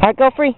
Alright, go free.